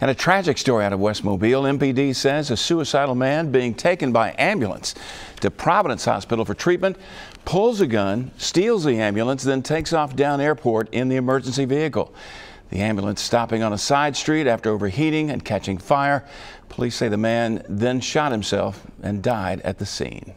And a tragic story out of West Mobile. MPD says a suicidal man being taken by ambulance to Providence Hospital for treatment pulls a gun, steals the ambulance, then takes off down airport in the emergency vehicle. The ambulance stopping on a side street after overheating and catching fire. Police say the man then shot himself and died at the scene.